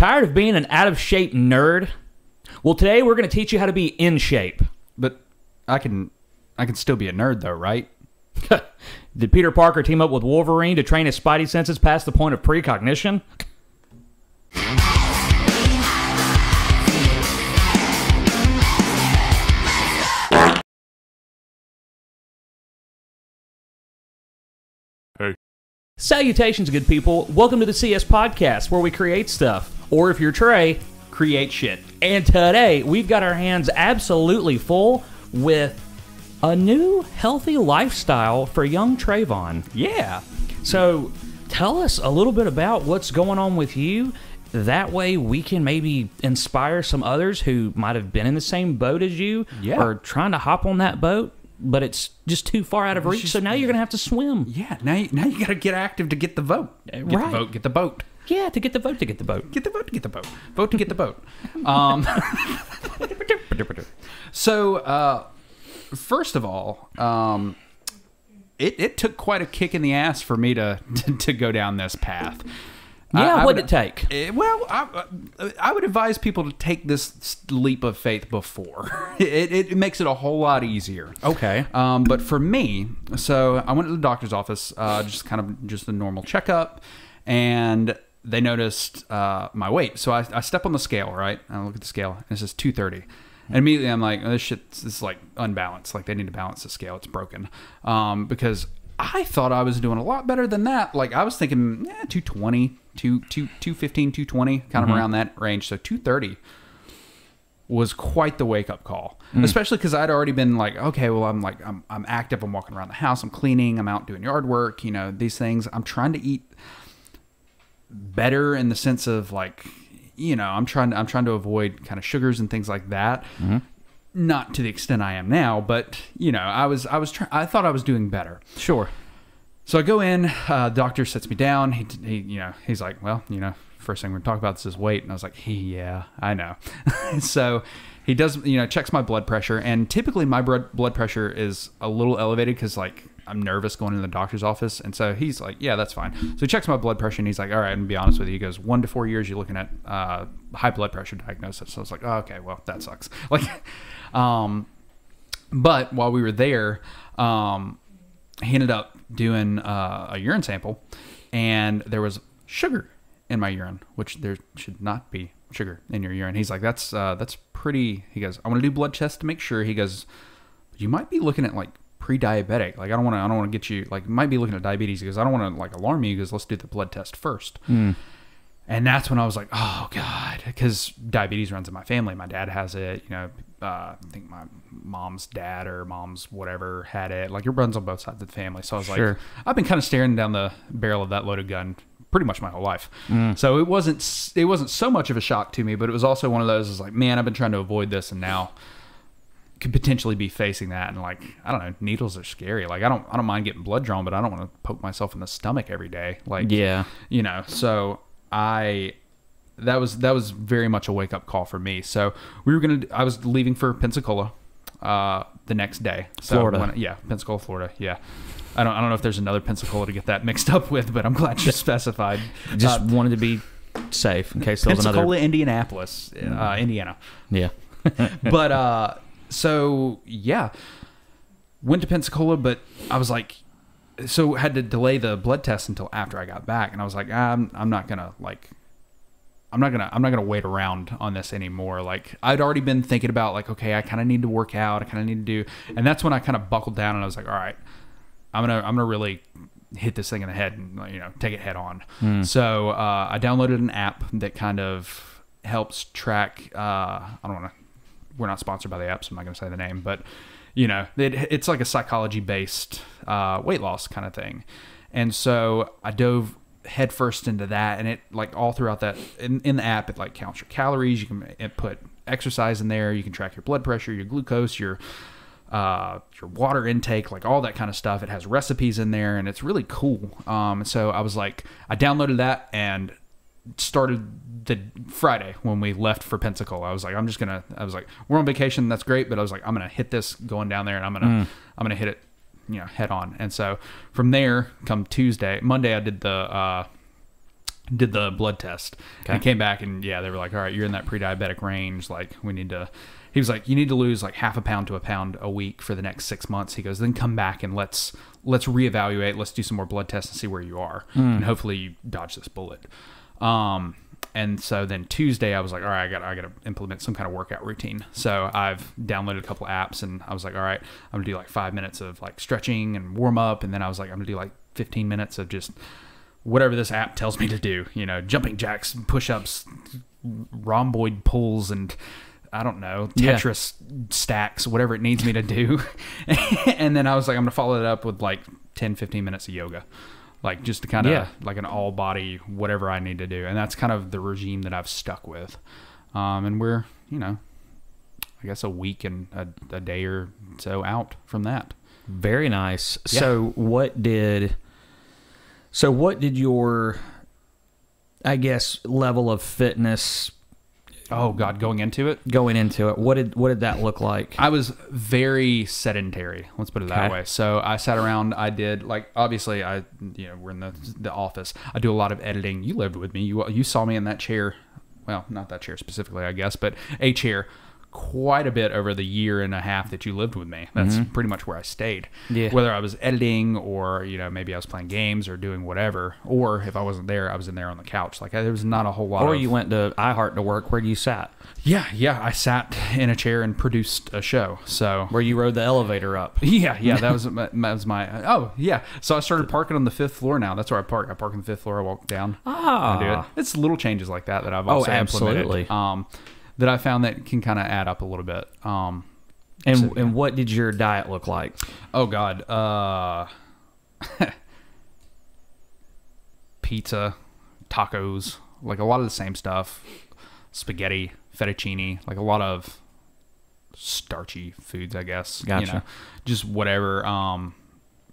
Tired of being an out of shape nerd? Well, today we're going to teach you how to be in shape. But I can, I can still be a nerd though, right? Did Peter Parker team up with Wolverine to train his spidey senses past the point of precognition? Hey. Salutations, good people. Welcome to the CS Podcast, where we create stuff. Or if you're Trey, Create shit. and today we've got our hands absolutely full with a new healthy lifestyle for young Trayvon. Yeah. So tell us a little bit about what's going on with you. That way we can maybe inspire some others who might have been in the same boat as you Yeah. or trying to hop on that boat, but it's just too far out of reach. just- so now you're going to have to swim. Yeah. Now, you, now you got to get active to get the vote. Get right. the vote. Get the boat. Yeah, to get the vote, to get the boat. Get the vote to get the vote. Vote to get the vote. Um, so, uh, first of all, um, it, it took quite a kick in the ass for me to to, to go down this path. Yeah, I- I what'd would- it take? Eh, well, I, I would advise people to take this leap of faith before. It, it, it makes it a whole lot easier. Okay. Um, but for me, so I went to the doctor's office, uh, just kind of just a normal checkup, and they noticed uh, my weight. So I, I step on the scale, right? I look at the scale, and it says 230. And immediately I'm like, oh, this shit is like unbalanced. Like they need to balance the scale. It's broken. Um, because I thought I was doing a lot better than that. Like I was thinking, eh, 220, 2, 2, 215, 220, kind of around that range. So 230 was quite the wake up call, especially because I'd already been like, okay, well, I'm like, I'm, I'm active. I'm walking around the house. I'm cleaning. I'm out doing yard work. You know, these things. I'm trying to eat better in the sense of like, you know, I'm trying to, I'm trying to avoid kind of sugars and things like that. Not to the extent I am now, but you know, I was, I was trying, I thought I was doing better. Sure. So I go in, uh, doctor sets me down. He, he, you know, he's like, well, you know, first thing we're talking about this is weight. And I was like, he, yeah, I know. so he does, you know, checks my blood pressure. And typically my blood, blood pressure is a little elevated because like I'm nervous going into the doctor's office. And so he's like, yeah, that's fine. So he checks my blood pressure and he's like, all right, and be honest with you, he goes, one to four years, you're looking at uh, high blood pressure diagnosis. So I was like, oh, okay, well, that sucks. Like, um, but while we were there, um, he ended up doing uh, a urine sample, and there was sugar in my urine, which there should not be sugar in your urine. He's like, "That's uh, that's pretty." He goes, "I want to do blood tests to make sure." He goes, "You might be looking at like pre-diabetic. Like, I don't want to. I don't want to get you like. Might be looking at diabetes." because "I don't want to like alarm you." because "Let's do the blood test first. And that's when I was like, oh God, because diabetes runs in my family. My dad has it. You know, uh, I think my mom's dad or mom's whatever had it. Like it runs on both sides of the family. So I was Sure. like, I've been kind of staring down the barrel of that loaded gun pretty much my whole life. So it wasn't it wasn't so much of a shock to me, but it was also one of those. Is like, man, I've been trying to avoid this, and now could potentially be facing that. And like, I don't know, needles are scary. Like I don't I don't mind getting blood drawn, but I don't want to poke myself in the stomach every day. Like Yeah. you know so i that was that was very much a wake up call for me so we were gonna i was leaving for pensacola uh the next day so Florida. when- yeah pensacola florida yeah I don't, I don't know if there's another Pensacola to get that mixed up with, but I'm glad you specified. Just Uh, wanted to be safe in case there was Pensacola, another. Indianapolis, uh, Indiana. Yeah. but uh so yeah. Went to pensacola but i was like so had to delay the blood test until after i got back. And i was like i'm, I'm not gonna like i'm not gonna i'm not gonna wait around on this anymore. Like i'd already been thinking about like okay i kind of need to work out. I kind of need to do and that's when i kind of buckled down and i was like all right i'm gonna i'm gonna really hit this thing in the head and you know take it head on. So uh, i downloaded an app that kind of helps track uh, i don't want to we're not sponsored by the app, so I'm not going to say the name, but you know, it, it's like a psychology based uh, weight loss kind of thing. And so I dove headfirst into that, and it like all throughout that in, in the app, it like counts your calories. You can put exercise in there. You can track your blood pressure, your glucose, your uh, your water intake, like all that kind of stuff. It has recipes in there, and it's really cool. Um, so I was like, I downloaded that and started the Friday when we left for Pensacola. I was like, I'm just gonna. I was like, we're on vacation. That's great, but I was like, I'm gonna hit this going down there, and I'm gonna, I'm gonna hit it, you know, head on. And so from there, come Tuesday, Monday, I did the uh, did the blood test Okay. and came back and yeah, they were like, all right, you're in that pre-diabetic range. Like we need to. He was like, you need to lose like half a pound to a pound a week for the next six months. He goes, then come back and let's let's reevaluate. Let's do some more blood tests and see where you are, and hopefully you dodge this bullet. Um, and so then Tuesday, I was like, all right, I got I got to implement some kind of workout routine. So I've downloaded a couple apps, and I was like, all right, I'm gonna do like five minutes of like stretching and warm up, and then I was like, I'm gonna do like 15 minutes of just whatever this app tells me to do. You know, jumping jacks, push ups, rhomboid pulls, and I don't know Yeah. Tetris stacks, whatever it needs me to do. and then I was like, I'm gonna follow it up with like 10, 15 minutes of yoga like just to kind of Yeah. like an all body whatever I need to do, and that's kind of the regime that I've stuck with. Um, and we're you know, I guess a week and a, a day or so out from that. Very nice. Yeah. So what did so what did your I guess level of fitness Oh God, going into it, going into it? What did what did that look like? I was very sedentary. Let's put it that Okay. way. So I sat around. I did like obviously I you know we're in the the office. I do a lot of editing. You lived with me. You you saw me in that chair. Well, not that chair specifically, I guess, but a chair quite a bit over the year and a half that you lived with me. That's pretty much where I stayed. Mm-hmm. Yeah. Whether I was editing or you know maybe I was playing games or doing whatever, or if I wasn't there, I was in there on the couch. Like there was not a whole lot. or of, you went to iHeart to work where you sat, yeah, yeah. I sat in a chair and produced a show. So where you rode the elevator up. yeah, yeah, that was my, that was my. Oh, yeah. So I started parking on the fifth floor now. That's where I park. I park on the fifth floor. I walk down. Ah. I do it. It's little changes like that that I've Oh, also implemented. absolutely. Um, that I found that can kind of add up a little bit. Um, And So, and what did your diet look like? oh God, uh, pizza, tacos, like a lot of the same stuff. Spaghetti, fettuccine, like a lot of starchy foods, I guess. You Gotcha. know, just whatever. Um,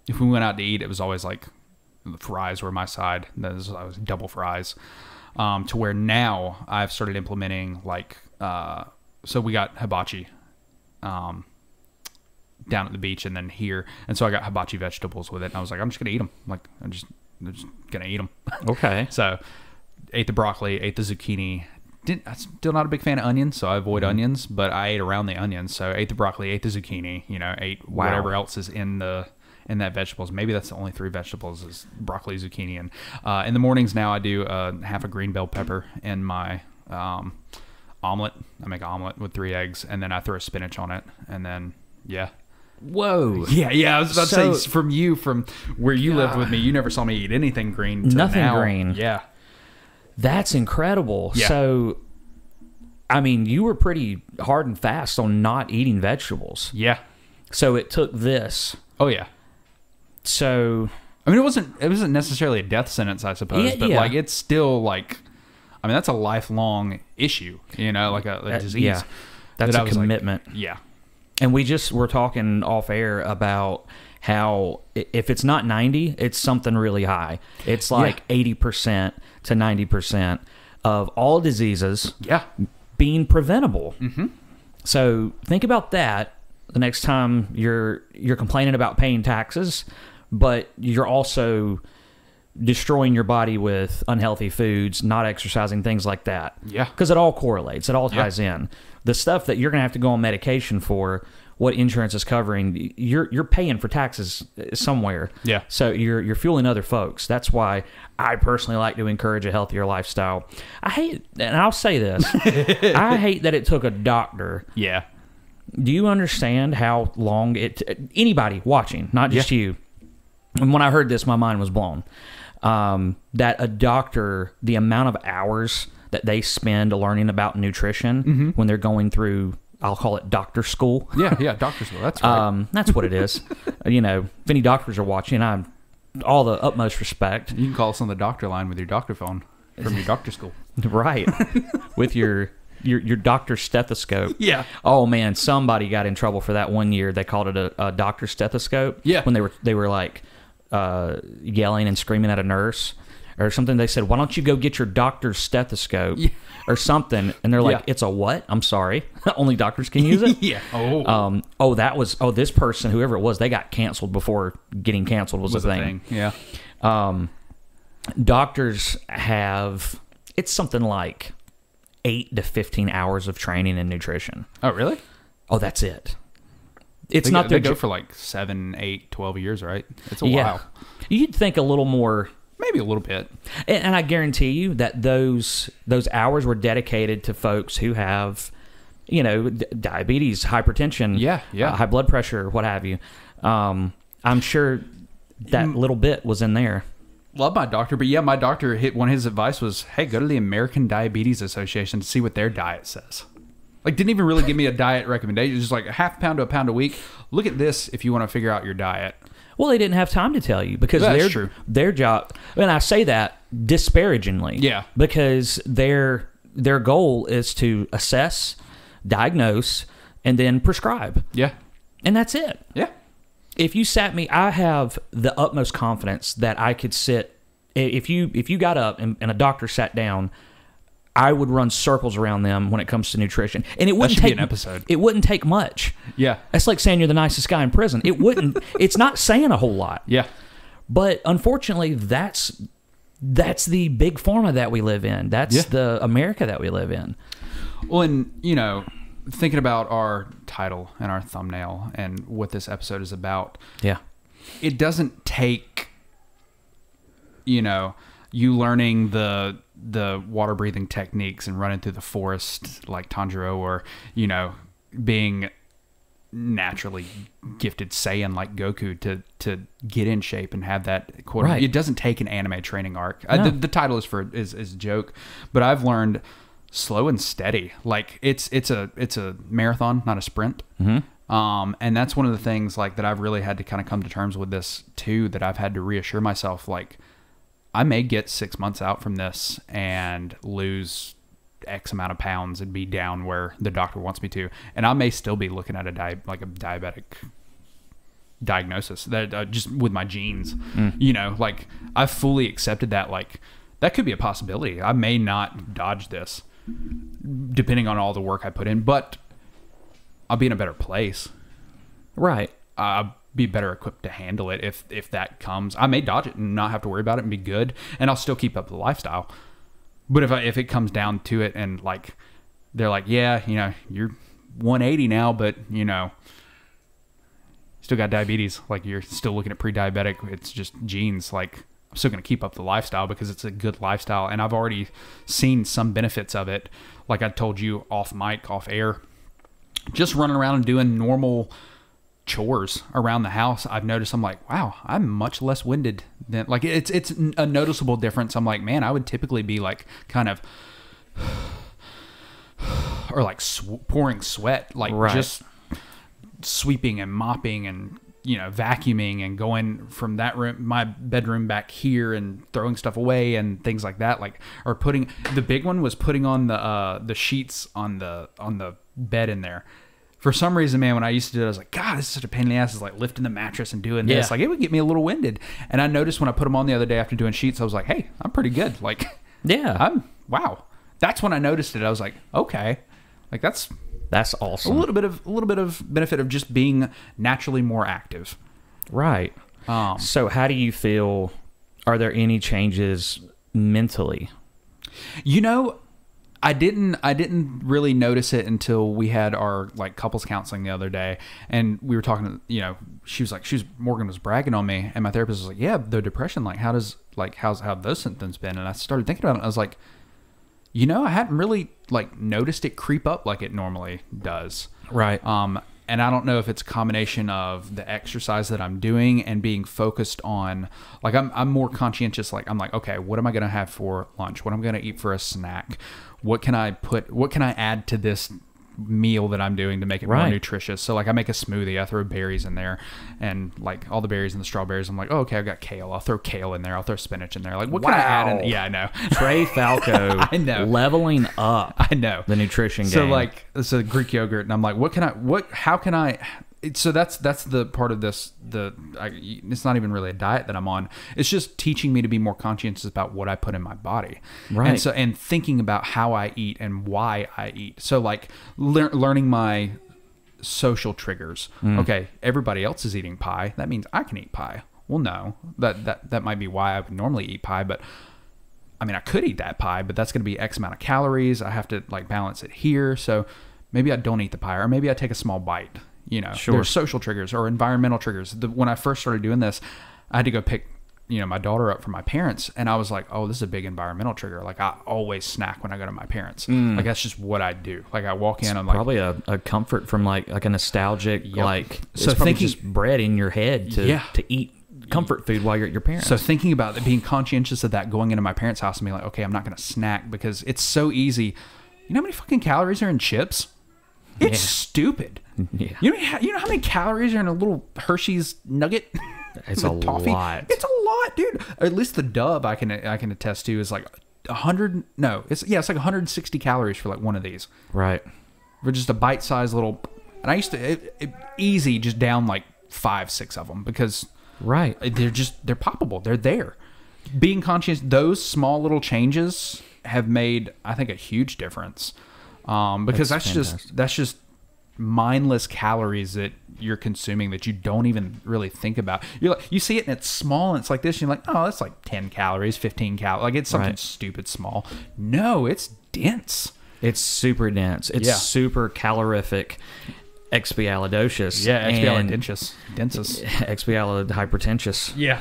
if we went out to eat, it was always like the fries were my side. That was, I was double fries. Um, to where now I've started implementing like, uh, so we got hibachi, um, down at the beach and then here, and so I got hibachi vegetables with it. And I was like, I'm just gonna eat them. Like I'm just, I'm just gonna eat them. Okay. So, ate the broccoli, ate the zucchini. Didn't, I'm still not a big fan of onions, so I avoid Mm-hmm. onions. But I ate around the onions, so ate the broccoli, ate the zucchini. You know, ate Wow. whatever else is in the in that vegetables. Maybe that's the only three vegetables is broccoli, zucchini, and uh, in the mornings now I do uh, half a green bell pepper in my um, omelet. I make an omelet with three eggs, and then I throw a spinach on it, and then yeah. Whoa. Yeah, yeah. I was about So- to say from you, from where you lived with me, you never saw me eat anything green. till Nothing now. green. Yeah, That's incredible. Yeah. So I mean, you were pretty hard and fast on not eating vegetables. yeah. So it took this. Oh yeah. So I mean, it wasn't. It wasn't necessarily a death sentence, I suppose, Yeah, but yeah. like it's still like. I mean, that's a lifelong issue. You know, like a, a Uh, disease. yeah. that's that a was like- commitment. yeah. And we just were talking off air about how if it's not 90, it's something really high. It's like 80% to 90% of all diseases Yeah. being preventable. Mm-hmm. So think about that the next time you're you're complaining about paying taxes, but you're also destroying your body with unhealthy foods, not exercising, things like that. Yeah. because it all correlates. It all Yeah. ties in. The stuff that you're going to have to go on medication for, what insurance is covering, you're you're paying for taxes uh, somewhere. Yeah. So you're you're fueling other folks. That's why I personally like to encourage a healthier lifestyle. I hate, and I'll say this: I hate that it took a doctor. Yeah. Do you understand how long it? Anybody watching, not just you. And when I heard this, my mind was blown. Um, that a doctor, the amount of hours that they spend learning about nutrition Mm-hmm. when they're going through, I'll call it doctor school. Yeah. Yeah. doctor school. That's right. Um, that's what it is. you know, if any doctors are watching, I'm all the utmost respect. you can call us on the doctor line with your doctor phone from your doctor school. Right. With your your your doctor's stethoscope. Yeah. Oh man, somebody got in trouble for that one year. They called it a, a doctor's stethoscope. Yeah. When they were they were like uh, yelling and screaming at a nurse or something. They said, "Why don't you go get your doctor's stethoscope Yeah. or something?" And they're like, Yeah. "It's a what? I'm sorry. Only doctors can use it." Yeah. Oh. Um. Oh, that was. Oh, this person, whoever it was, they got canceled before getting canceled was, was a thing. thing. Yeah. Um, doctors have it's something like eight to fifteen hours of training in nutrition. Oh, really? Oh, that's it. It's They not go, their they go for like seven, eight, 12 years, right? It's a yeah. while. You'd think a little more Maybe a little bit. And, and I guarantee you that those those hours were dedicated to folks who have, you know, d- diabetes, hypertension, Yeah, yeah. uh, high blood pressure, what have you. Um, I'm sure that Mm. little bit was in there. Love my doctor, but yeah, my doctor hit one of his advice was, "Hey, go to the American Diabetes Association to see what their diet says." Like, didn't even really give me a diet recommendation. Just like a half pound to a pound a week. Look at this if you want to figure out your diet. Well, they didn't have time to tell you because That's their true. their job. And I say that disparagingly. Yeah. Because their their goal is to assess, diagnose, and then prescribe, Yeah, and that's it. yeah, if you sat me, I have the utmost confidence that I could sit. If you if you got up and, and a doctor sat down, I would run circles around them when it comes to nutrition, and it wouldn't take an episode. It wouldn't take much. yeah, That's like saying you're the nicest guy in prison. It wouldn't. it's not saying a whole lot. yeah. But unfortunately, that's that's the big pharma that we live in. That's Yeah. the America that we live in. Well, and you know, thinking about our title and our thumbnail and what this episode is about, Yeah. it doesn't take you know you learning the the water breathing techniques and running through the forest like Tanjiro or you know being naturally gifted Saiyan like Goku to to get in shape and have that quote Right. it doesn't take an anime training arc uh, the, the title is for is, is a joke but I've learned slow and steady like it's it's a it's a marathon not a sprint um, and that's one of the things like that I've really had to kind of come to terms with this too. That I've had to reassure myself like I may get six months out from this and lose X amount of pounds and be down where the doctor wants me to, and I may still be looking at a di- like a diabetic diagnosis that uh, just with my genes. You know, like I've fully accepted that like that could be a possibility. I may not dodge this depending on all the work I put in, but I'll be in a better place. Right. I'll be better equipped to handle it if if that comes. I may dodge it and not have to worry about it and be good, and I'll still keep up the lifestyle. But if I, if it comes down to it, and like they're like, yeah, you know, you're 180 now, but you know, still got diabetes. Like you're still looking at pre-diabetic. It's just genes. Like I'm still going to keep up the lifestyle because it's a good lifestyle, and I've already seen some benefits of it. Like I told you off mic, off air, just running around and doing normal chores around the house, I've noticed I'm like, wow, I'm much less winded than like it's it's a noticeable difference. I'm like, man, I would typically be like kind of or like sw- pouring sweat, like Right. just sweeping and mopping and you know vacuuming and going from that room my bedroom back here and throwing stuff away and things like that like or putting the big one was putting on the uh the sheets on the on the bed in there for some reason man when i used to do it i was like god this is such a pain in the ass is like lifting the mattress and doing this Yeah. like it would get me a little winded and i noticed when i put them on the other day after doing sheets i was like hey i'm pretty good like Yeah. i'm wow that's when i noticed it i was like okay like that's That's awesome. a little bit of a little bit of benefit of just being naturally more active. Right. Um, So, how do you feel? Are there any changes mentally? you know, I didn't I didn't really notice it until we had our like couples counseling the other day, and we were talking. You know, she was like, she was Morgan was bragging on me, and my therapist was like, yeah, the depression, like how does like how's how those symptoms been? And I started thinking about it. And I was like, you know, I hadn't really like noticed it creep up like it normally does. Right. Um, and I don't know if it's a combination of the exercise that I'm doing and being focused on, like I'm, I'm more conscientious. Like I'm like, okay, what am I going to have for lunch? What am I going to eat for a snack? What can I put, what can I add to this meal that I'm doing to make it more nutritious? So like I make a smoothie, I throw berries in there and like all the berries and the strawberries. I'm like, oh, okay, I've got kale. I'll throw kale in there. I'll throw spinach in there. Like what can I add Wow. in? Yeah, I know. Trey Falco I know. leveling up I know the nutrition game. so like it's a Greek yogurt, and I'm like, what can I? What? How can I? It- So that's that's the part of this. The I, it's not even really a diet that I'm on. It's just teaching me to be more conscientious about what I put in my body, Right. And so and thinking about how I eat and why I eat. So like lear- learning my social triggers. Mm. Okay, everybody else is eating pie. That means I can eat pie. well, no, that that that might be why I would normally eat pie, but I mean, I could eat that pie, but that's going to be X amount of calories. I have to like balance it here, so maybe I don't eat the pie, or maybe I take a small bite. You know, Sure. there's social triggers or environmental triggers. The, when I first started doing this, I had to go pick you know my daughter up from my parents, and I was like, oh, this is a big environmental trigger. Like I always snack when I go to my parents. Mm. Like that's just what I do. Like I walk in, I'm like, Probably a, a comfort from like like a nostalgic like it's So probably thinking- just bred in your head to Yeah. to eat comfort food while you're at your parents. So thinking about it, being conscientious of that, going into my parents' house and being like, okay, I'm not going to snack because it's so easy. You know how many fucking calories are in chips? It's Yeah. stupid. Yeah. You know, how- you know how many calories are in a little Hershey's nugget? It's a lot. It's a lot, dude. At least the dub I can I can attest to is like hundred. No, it's yeah, it's like 160 calories for like one of these right. for just a bite-sized little. And I used to it, it, easy just down like five, six of them because Right. they're just they're poppable they're there being conscious those small little changes have made i think a huge difference um, because that's, That's just that's just mindless calories that you're consuming that you don't even really think about you're like you see it and it's small and it's like this and you're like oh that's like 10 calories 15 cal like it's something Right. stupid small no it's dense It's super dense. It's Yeah. super calorific. Expialidocious. yeah and expialidocious densus expialidhypertentious. yeah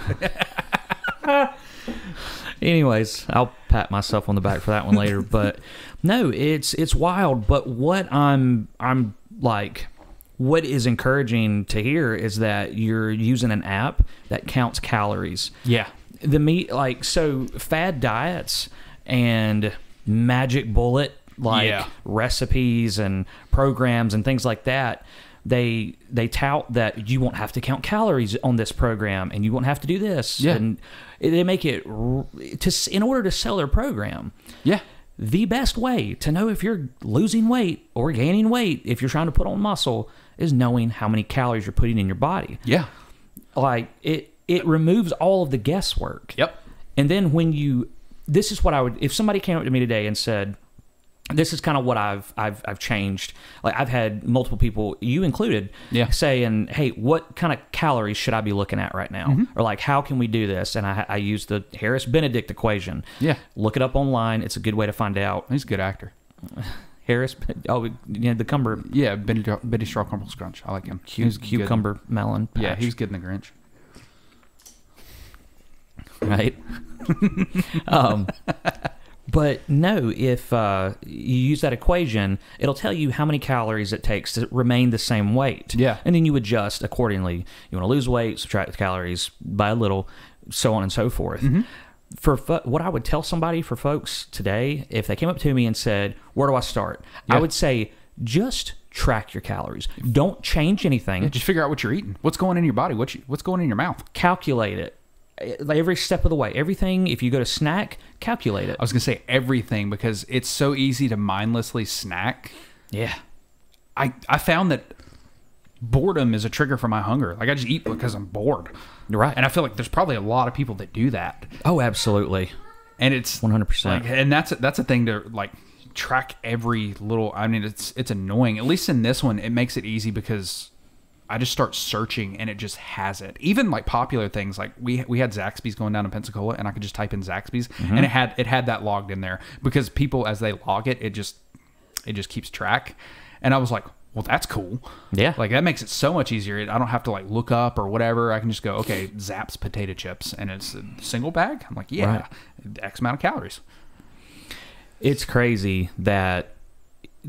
Anyways, I'll pat myself on the back for that one later. But no, it's it's wild. But what I'm I'm like, what is encouraging to hear is that you're using an app that counts calories. yeah The meat like so fad diets and magic bullet like Yeah. recipes and programs and things like that they they tout that you won't have to count calories on this program and you won't have to do this Yeah. and they make it to in order to sell their program yeah. the best way to know if you're losing weight or gaining weight if you're trying to put on muscle is knowing how many calories you're putting in your body. Yeah. Like it it removes all of the guesswork. Yep. And then when you, this is what I would, if somebody came up to me today and said, this is kind of what I've I've I've changed. Like I've had multiple people, you included, Yeah. saying, "Hey, what kind of calories should I be looking at right now?" Or like, "How can we do this?" And I I use the Harris Benedict equation. Yeah. look it up online. It's a good way to find out. he's a good actor Harris, oh, you know, the cumber, Yeah, Betty, Betty Straw Crumble Scrunch. I like him. He was good. cucumber melon. Yeah, patch. he was good in the Grinch. right? um, but no, if uh, you use that equation, it'll tell you how many calories it takes to remain the same weight. Yeah. And then you adjust accordingly. You want to lose weight, subtract the calories by a little, so on and so forth. Mm-hmm. For fo- what I would tell somebody for folks today, if they came up to me and said, "Where do I start?" I would say, just track your calories. Don't change anything Yeah, just figure out what you're eating. What's going in your body? What you, what's going in your mouth? calculate it every step of the way. Everything, if you go to snack, calculate it. I was gonna say everything because it's so easy to mindlessly snack. Yeah. I I found that boredom is a trigger for my hunger. Like I just eat because I'm bored. Right. And I feel like there's probably a lot of people that do that. Oh, absolutely. And it's 100%. Like, and that's that's a thing to like track every little. I mean, it's it's annoying. At least in this one, it makes it easy because I just start searching and it just has it. Even like popular things like we we had Zaxby's going down in Pensacola, and I could just type in Zaxby's, and it mm-hmm. had it had that logged in there because people as they log it, it just it just keeps track. And I was like, well, that's cool. Yeah. Like that makes it so much easier. I don't have to like look up or whatever. I can just go, okay, Zapp's potato chips, and it's a single bag. I'm like, yeah, X amount of calories. It's crazy that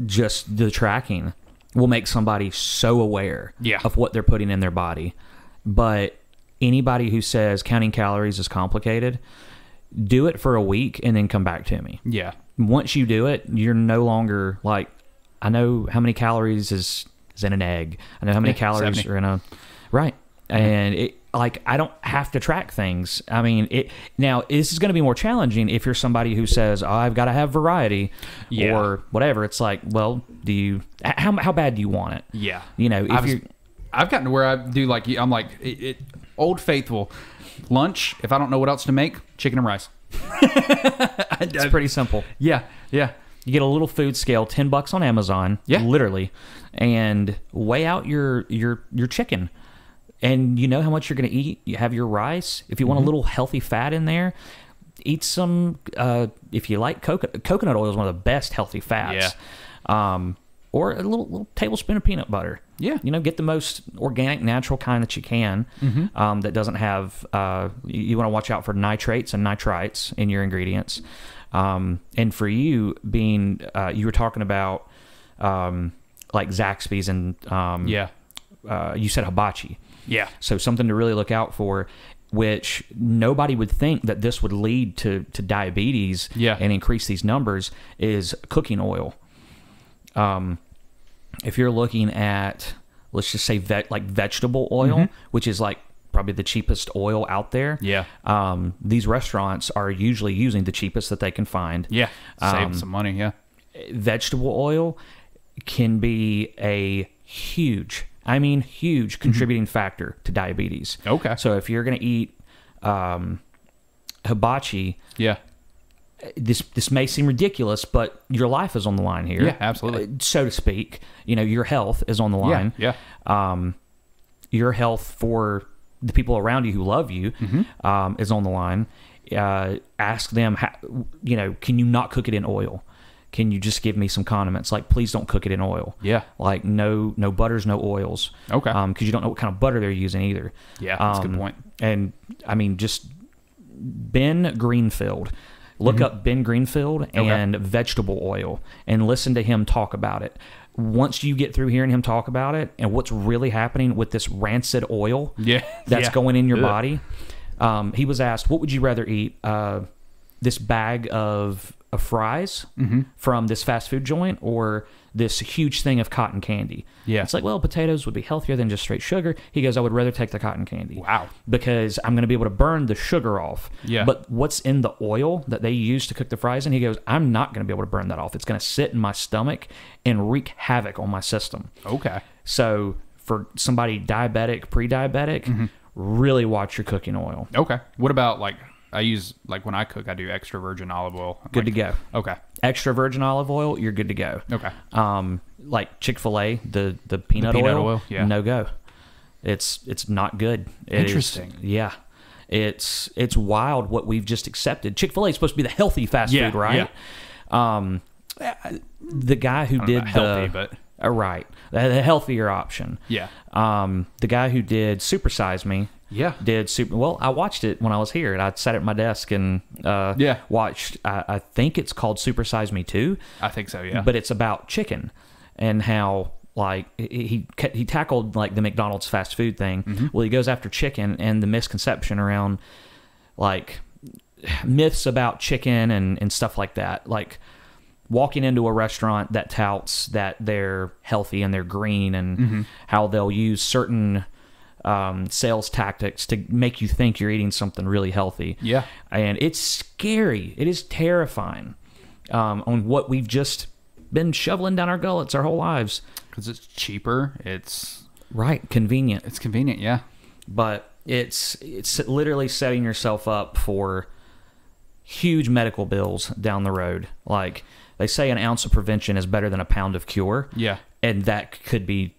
just the tracking will make somebody so aware Yeah. of what they're putting in their body. But anybody who says counting calories is complicated, do it for a week and then come back to me. Yeah. Once you do it, you're no longer like, I know how many calories is, is in an egg. I know how many Yeah, calories 70. are in a right. Mm-hmm. And it like I don't have to track things. I mean, it now this is going to be more challenging if you're somebody who says, oh, "I've got to have variety," Yeah. or whatever. It's like, well, do you how how bad do you want it? Yeah. You know, if I've, you I've gotten to where I do like I'm like it, it, old faithful lunch. If I don't know what else to make, chicken and rice. it's pretty simple. Yeah, yeah, You get a little food scale, ten bucks on Amazon, Yeah. literally, and weigh out your your your chicken. And you know how much you're going to eat. You have your rice. If you Mm-hmm. want a little healthy fat in there, eat some. Uh, if you like coconut, coconut oil is one of the best healthy fats. Um, or a little, little tablespoon of peanut butter. Yeah. You know, get the most organic, natural kind that you can. Um, that doesn't have. Uh, you, you want to watch out for nitrates and nitrites in your ingredients. Um, and for you, being uh, you were talking about um, like Zaxby's and um, Yeah. uh, you said hibachi. Yeah. So something to really look out for, which nobody would think that this would lead to to diabetes Yeah. and increase these numbers is cooking oil. Um, if you're looking at let's just say vet, like vegetable oil, which is like probably the cheapest oil out there. Yeah. Um, these restaurants are usually using the cheapest that they can find Yeah. Save Um, some money. Yeah. vegetable oil can be a huge, I mean, huge contributing factor to diabetes. Mm-hmm. Okay. So if you're going to eat um, hibachi, Yeah. this this may seem ridiculous, but your life is on the line here. Yeah, absolutely. uh, so to speak. You know, your health is on the Yeah. line. Yeah. Um, your health for the people around you who love you Mm-hmm. um, is on the line. Uh, ask them, how, you know, can you not cook it in oil? Can you just give me some condiments? Like, please don't cook it in oil. Yeah. Like, no, no butters, no oils. Okay. Um, because you don't know what kind of butter they're using either. Yeah, that's a good Um, point. And I mean, just Ben Greenfield. Look up Ben Greenfield and vegetable oil and listen to him talk about it. Once you get through hearing him talk about it and what's really happening with this rancid oil Yeah. that's Yeah. going in your Ugh. body, um, he was asked, "What would you rather eat? Uh, this bag of, of fries Mm-hmm. from this fast food joint, or this huge thing of cotton candy?" Yeah. it's like, well, potatoes would be healthier than just straight sugar. He goes, "I would rather take the cotton candy." Wow. because I'm going to be able to burn the sugar off. Yeah. But what's in the oil that they use to cook the fries? And he goes, I'm not going to be able to burn that off. It's going to sit in my stomach and wreak havoc on my system. Okay. So for somebody diabetic, pre-diabetic, Mm-hmm. really watch your cooking oil. Okay. What about like I use like when I cook I do extra virgin olive oil. Good to go. Okay. Extra virgin olive oil, you're good to go. Okay. Um, like Chick Fil A, the the peanut, peanut oil, oil, yeah. no go. It's it's not good. It is- Interesting. yeah, it's it's wild what we've just accepted. Chick Fil A is supposed to be the healthy fast Yeah, food, right? Um, the guy who did about healthy, the but- uh, right the, the healthier option. Yeah. Um, the guy who did Supersize Me. Yeah. Did super well. I watched it when I was here, and I sat at my desk and uh, Yeah. watched. I, I think it's called Super Size Me Two I think so, yeah. but it's about chicken and how like he he, he tackled like the McDonald's fast food thing. Mm-hmm. Well, he goes after chicken and the misconception around like myths about chicken and and stuff like that. Like walking into a restaurant that touts that they're healthy and they're green and Mm-hmm. how they'll use certain um, sales tactics to make you think you're eating something really healthy Yeah. and it's scary. It is terrifying um, on what we've just been shoveling down our gullets our whole lives. Cuz it's cheaper, it's Right, convenient, it's convenient, yeah. but it's it's literally setting yourself up for huge medical bills down the road. Like they say, an ounce of prevention is better than a pound of cure. Yeah. and that could be.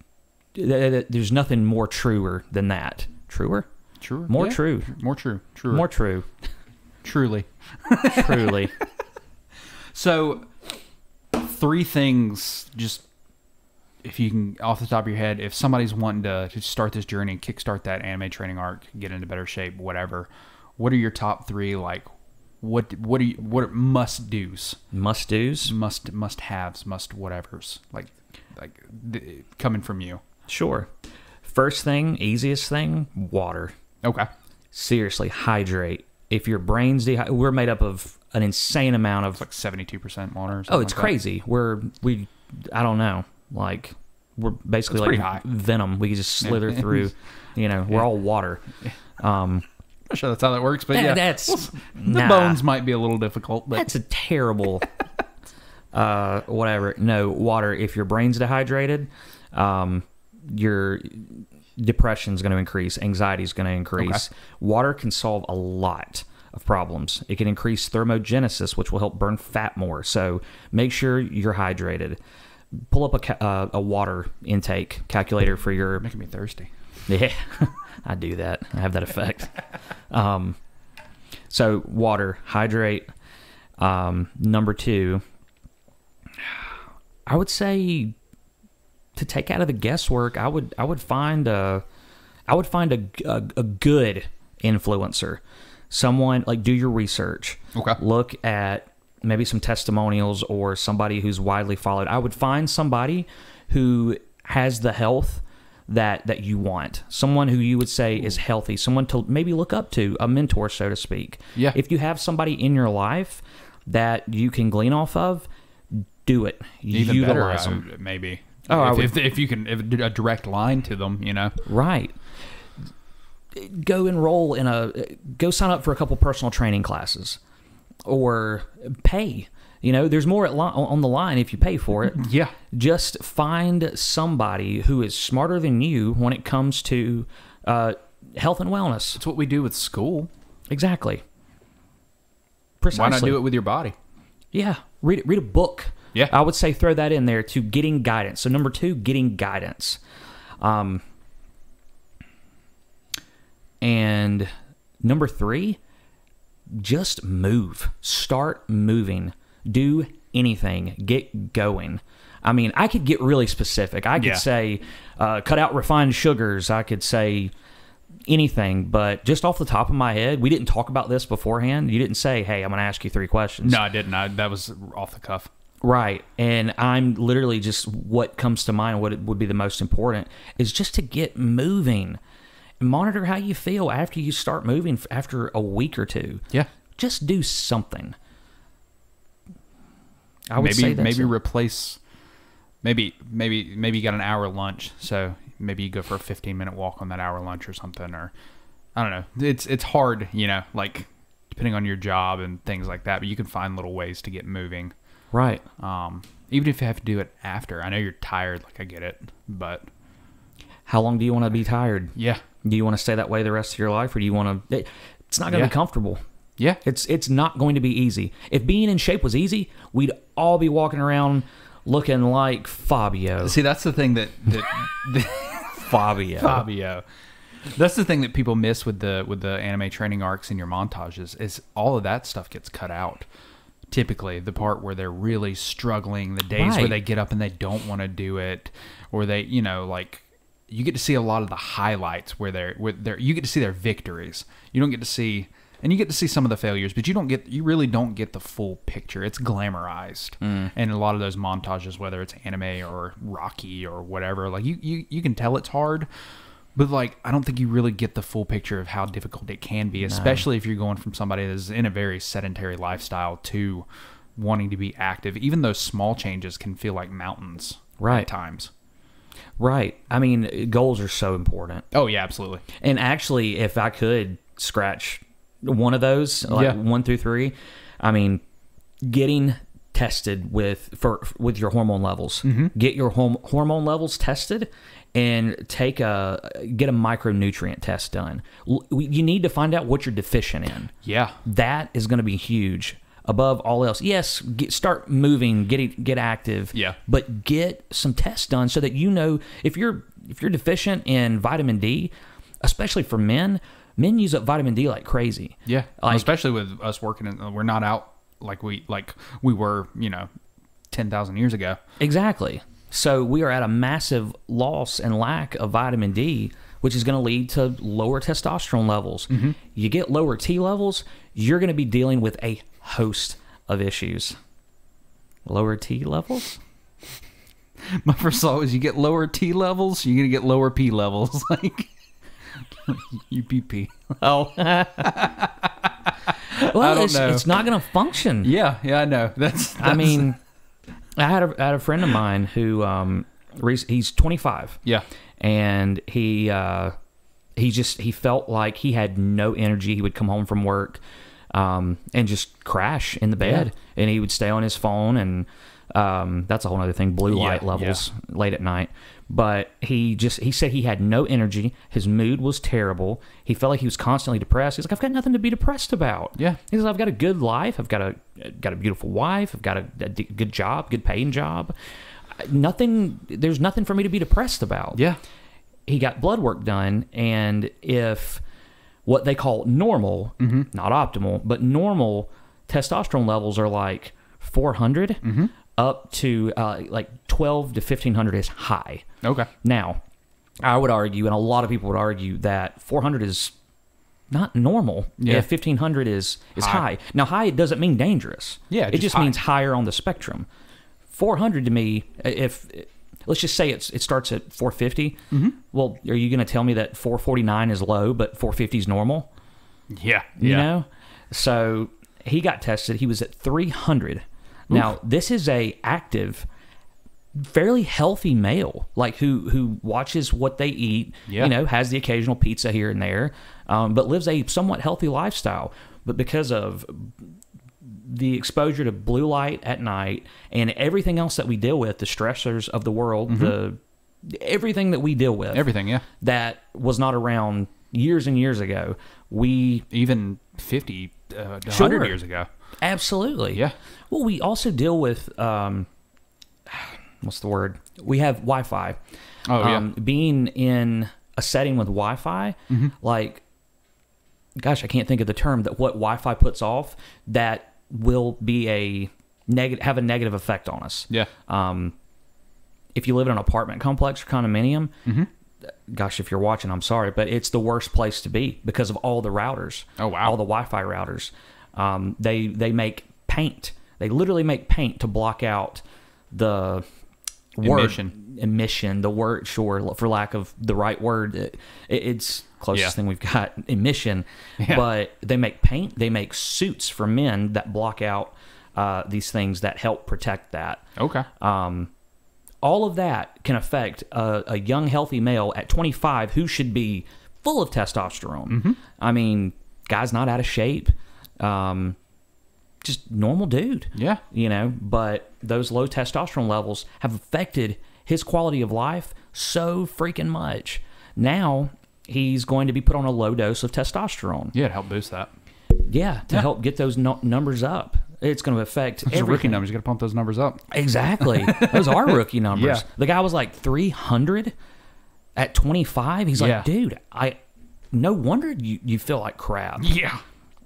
Th- th- There's nothing more truer than that. Truer, True. more yeah. true, More true. True. more true. truly. Truly, So, three things, just if you can, off the top of your head, if somebody's wanting to, to start this journey, and kickstart that anime training arc, get into better shape, whatever, what are your top three, like, what what are you, what are must do's, must do's. must must haves, must whatevers, like like th- coming from you? Sure. First thing, easiest thing, water. Okay. Seriously, hydrate. If your brain's dehydrated, we're made up of an insane amount of. Like seventy two percent water. Or oh, it's like that. crazy. We're we, I don't know. Like we're basically It's like venom. We can just slither through. You know, we're all water. Um, I'm not sure that's how that works, but that- yeah, that's the nah. bones might be a little difficult, but That's a terrible. uh, whatever. No water. If your brain's dehydrated, um, your depression is going to increase. anxiety is going to increase. Water can solve a lot of problems. It can increase thermogenesis, which will help burn fat more. So make sure you're hydrated. Pull up a ca- uh, a water intake calculator for your making me thirsty. Yeah, I do that. I have that effect. um, so water, hydrate. Um, number two, I would say to take out of the guesswork, I would I would find a I would find a, a, a good influencer, someone like do your research. Okay. Look at maybe some testimonials or somebody who's widely followed. I would find somebody who has the health that that you want. Someone who you would say is healthy, someone to maybe look up to, a mentor so to speak. Yeah. If you have somebody in your life that you can glean off of, do it. Even Utilize better, them. maybe. Oh, I if, would- if, if you can, if a direct line to them, you know. Right. Go enroll in a go sign up for a couple personal training classes or pay. You know, there's more at li- on the line if you pay for it. Yeah. Just find somebody who is smarter than you when it comes to uh, health and wellness. It's what we do with school. Exactly. Precisely. Why not do it with your body? Yeah, read read a book. Yeah. I would say throw that in there to getting guidance. So number two, getting guidance. Um, and number three, just move. Start moving. Do anything. Get going. I mean, I could get really specific. I could Yeah. say, uh, cut out refined sugars. I could say anything, but just off the top of my head, we didn't talk about this beforehand. You didn't say, "Hey, I'm going to ask you three questions." No, I didn't. I, that was off the cuff. Right. And I'm literally just what comes to mind, what would be the most important is just to get moving. Monitor how you feel after you start moving after a week or two. Yeah. Just do something. I would maybe say maybe it. replace maybe maybe maybe you got an hour lunch, so maybe you go for a 15 minute walk on that hour lunch or something or I don't know. It's it's hard, you know, like depending on your job and things like that, but you can find little ways to get moving. Right. Um even if you have to do it after. I know you're tired, like I get it, but How long do you want to be tired? yeah. Do you want to stay that way the rest of your life, or do you want to? It's not going to Yeah. be comfortable. Yeah. It's it's not going to be easy. If being in shape was easy, we'd all be walking around looking like Fabio. See, that's the thing that, that, that Fabio. Fabio. That's the thing that people miss with the with the anime training arcs in your montages is all of that stuff gets cut out. Typically, the part where they're really struggling, the days where they get up and they don't want to do it, or they, you know, like you get to see a lot of the highlights where they're where they're you get to see their victories. You don't get to see and you get to see some of the failures, but you don't get you really don't get the full picture. It's glamorized. Mm. And a lot of those montages, whether it's anime or Rocky or whatever, like you, you you can tell it's hard, but like I don't think you really get the full picture of how difficult it can be, especially if you're going from somebody that's in a very sedentary lifestyle to wanting to be active. Even those small changes can feel like mountains Right. at times. Right. I mean, goals are so important. Oh yeah, absolutely. And actually, if I could scratch one of those, like Yeah. one through three, I mean, getting tested with for with your hormone levels. Mm-hmm. Get your horm- hormone levels tested, and take a get a micronutrient test done. You need to find out what you're deficient in. Yeah. That is going to be huge. Above all else, yes, get, start moving, get get active. Yeah. but get some tests done so that you know if you're if you're deficient in vitamin D, especially for men. Men use up vitamin D like crazy. Yeah, Like- especially with us working. In, we're not out like we like we were, you know, ten thousand years ago. Exactly. So we are at a massive loss and lack of vitamin D, which is going to lead to lower testosterone levels. Mm-hmm. You get lower T levels, you're going to be dealing with a host of issues. Lower T levels? My first thought was, you get lower T levels, you're gonna get lower P levels, like UPP. Oh. well, it's, it's not going to function. Yeah, yeah, I know. That's, I mean, I had a, I had a friend of mine who um, he's 25. yeah, and he uh, he just he felt like he had no energy. He would come home from work um, and just crash in the bed, and he would stay on his phone, and um, that's a whole other thing. Blue Yeah, light levels late at night. But he just he said he had no energy. His mood was terrible. He felt like he was constantly depressed. He's like, I've got nothing to be depressed about. Yeah. He says, I've got a good life. I've got a got a beautiful wife. I've got a good job, good paying job. Nothing. There's nothing for me to be depressed about yeah, he got blood work done, and if what they call normal, Mm-hmm. not optimal, but normal testosterone levels are like 400 Mm-hmm. up to uh, like 12 to 1500 is high. Okay. Now, I would argue, and a lot of people would argue, that 400 is not normal. Yeah. If 1500 is is High. high. Now, high doesn't mean dangerous. Yeah, it just just high. means higher on the spectrum. 400 to me, if let's just say it's it starts at 450. Mm-hmm. Well, are you going to tell me that 449 is low, but 450 is normal? Yeah. You yeah. know, so he got tested. He was at 300. Now, this is a active, fairly healthy male, like who who watches what they eat. Yeah. You know, has the occasional pizza here and there, um, but lives a somewhat healthy lifestyle. But because of the exposure to blue light at night and everything else that we deal with, the stressors of the world, the everything that we deal with, Mm-hmm. Everything. Yeah. that was not around years and years ago, we Even 50, uh, 100 Sure. years ago. Absolutely. Yeah. Well, we also deal with um, what's the word? We have Wi-Fi. Oh, yeah. um, Being in a setting with Wi-Fi, Mm-hmm. like, gosh, I can't think of the term that what Wi-Fi puts off that will be a negative, have a negative effect on us. Yeah. Um, if you live in an apartment complex or condominium, Mm-hmm. gosh, if you're watching, I'm sorry, but it's the worst place to be because of all the routers. Oh, wow. All the Wi-Fi routers. Um, they they make paint. They literally make paint to block out the word Emission. emission. The word, sure, for lack of the right word, it, it's closest Yeah. thing we've got. Emission, Yeah. but they make paint. They make suits for men that block out uh, these things that help protect that Okay. um, all of that can affect a, a young, healthy male at 25 who should be full of testosterone. Mm-hmm. I mean, guy's not out of shape, um, just normal dude. Yeah. You know, but those low testosterone levels have affected his quality of life so freaking much. Now he's going to be put on a low dose of testosterone. Yeah, to help boost that. Yeah, to Yeah. help get those no- numbers up. It's going to affect Those are rookie numbers. You got to pump those numbers up. Exactly. Those are rookie numbers. Yeah. The guy was like 300 at 25. He's like, dude, I no wonder you, you feel like crap. Yeah.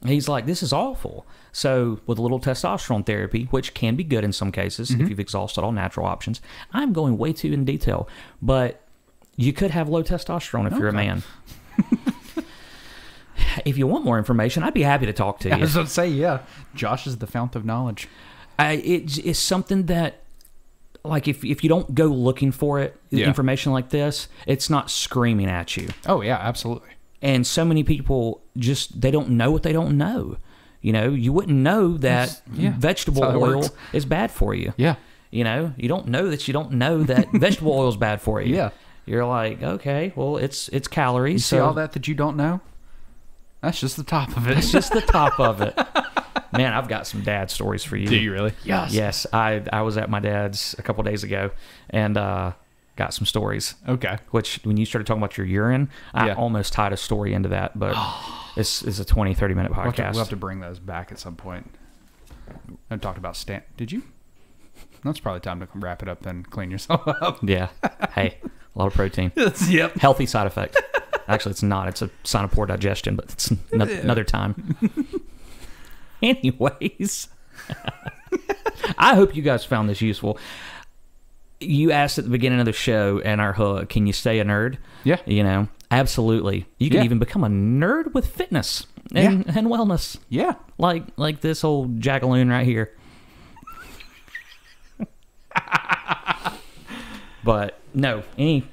He's like, this is awful. So, with a little testosterone therapy, which can be good in some cases Mm-hmm. if you've exhausted all natural options, I'm going way too in detail, but you could have low testosterone if you're a man. if you want more information, I'd be happy to talk to you. I was going to say, yeah. Josh is the fount of knowledge. I, it's, it's something that like if, if you don't go looking for it Yeah. information like this it's not screaming at you Oh, yeah, absolutely. And so many people just they don't know what they don't know you know you wouldn't know that yeah, vegetable that's how it oil works. is bad for you Yeah. you know you don't know that you don't know that vegetable oil is bad for you Yeah. you're like okay well it's it's calories You so see all that that you don't know? That's just the top of it. it's just the top of it man i've got some dad stories for you Do you really? Yes. Yes, I I was at my dad's a couple days ago and uh, got some stories. Okay. Which when you started talking about your urine, I Yeah. almost tied a story into that, but this is a 20, 30 minute We'll have, to, podcast. we'll have to bring those back at some point. I talked about Stan. Did you? That's probably time to wrap it up and clean yourself up. yeah. Hey, a lot of protein. yep. Healthy side effect. Actually, it's not. It's a sign of poor digestion, but it's no- another time. Anyways, I hope you guys found this useful. You asked at the beginning of the show and our hook, can you stay a nerd? Yeah. You know, absolutely. You can Yeah. even become a nerd with fitness and, and wellness, Yeah. like like this old jackaloon right here. but no, any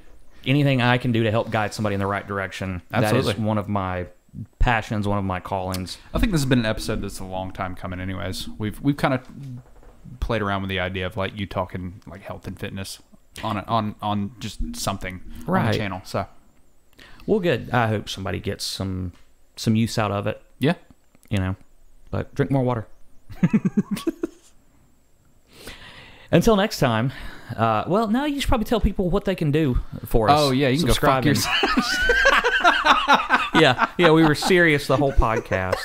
anything I can do to help guide somebody in the right direction. That Absolutely. is one of my passions, one of my callings. I think this has been an episode that's a long time coming. Anyways, we've we've kind of played around with the idea of like you talking like health and fitness on a, on on just something on Right. the channel. So Well, good. I hope somebody gets some some use out of it. yeah, you know. But drink more water. Until next time. Uh, well, now you should probably tell people what they can do for us. Oh yeah, you can go fuck yourself. yeah, yeah. We were serious the whole podcast.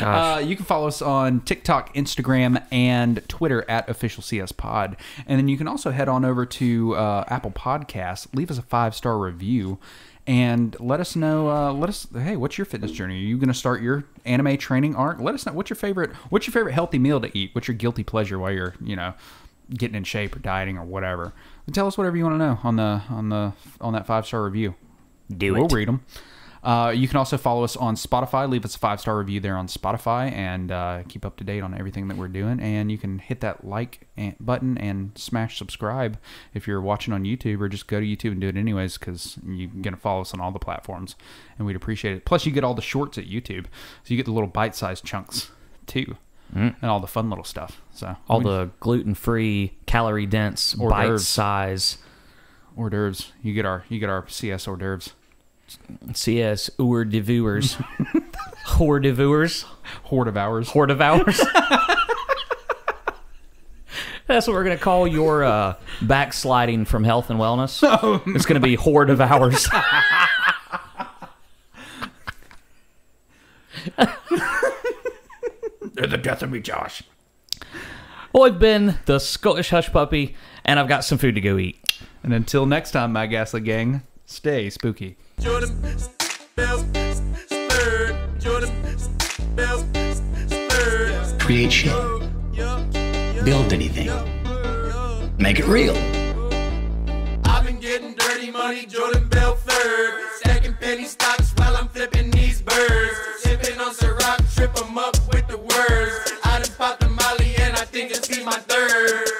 Uh, you can follow us on TikTok, Instagram, and Twitter at official CS Pod, and then you can also head on over to uh, Apple Podcasts, leave us a five star review, and let us know. Uh, let us hey, what's your fitness journey? Are you going to start your anime training arc? Let us know what's your favorite. What's your favorite healthy meal to eat? What's your guilty pleasure while you're you know getting in shape or dieting or whatever? And tell us whatever you want to know on the on the on that five star review. Do We'll it. read them. Uh, you can also follow us on Spotify. Leave us a five star review there on Spotify and uh, keep up to date on everything that we're doing. And you can hit that like and- button and smash subscribe if you're watching on YouTube, or just go to YouTube and do it anyways because you're going to follow us on all the platforms. And we'd appreciate it. Plus, you get all the shorts at YouTube. So you get the little bite sized chunks too. And all the fun little stuff. So Mm. All the gluten free, calorie dense, bite size hors d'oeuvres. You get our you get our CS hors d'oeuvres. CS hors devours. hors devours. Horde of ours. Hors devours. That's what we're gonna call your uh, backsliding from health and wellness. It's gonna be horde of hours. They're the death of me, Josh. well, I've been the Scottish hush puppy, and I've got some food to go eat. And until next time, my Gaslit Gang, stay spooky. Jordan Bell stirred. Jordan Bell stirred. create shit, build anything, make it real. I've been getting dirty money, Jordan Belfort. Stacking penny stocks while I'm flipping these birds. Sipping on Ciroc, trip 'em up with the words. I done popped the molly and I think it's be my third.